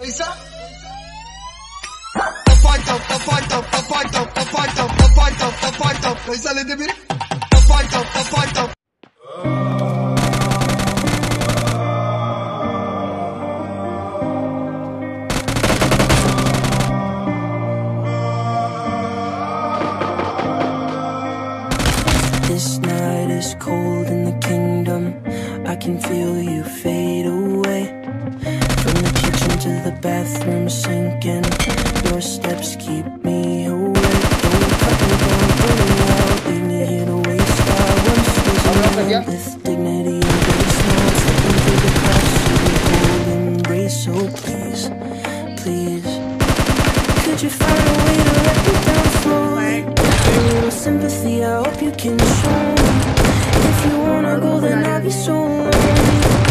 पैसा टपाट टप टपाट टप टपाट टप टपाट टप टपाट टप टपाट टप पैसा लेते फिर टपाट टप टपाट टप This night is cold in the kingdom. I can feel you fade away. To the bathroom sinking. Your steps keep me awake. Don't cut me down, put me out. Leave me here to waste. I once was a man with dignity and grace. Now I'm slipping through the cracks to the cold embrace. So please, please. Could you find a way to let me down slowly? A little sympathy, I hope you can show me. If you wanna go, then I'll be so lonely.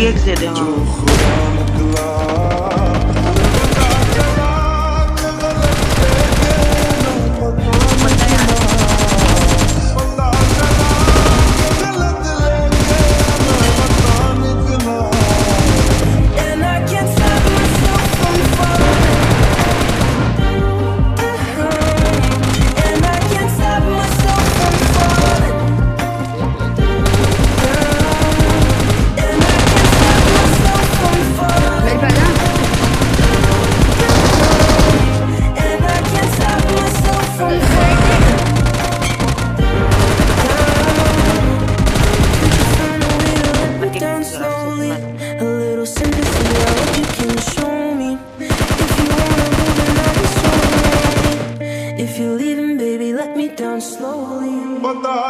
the exit. slowly. But the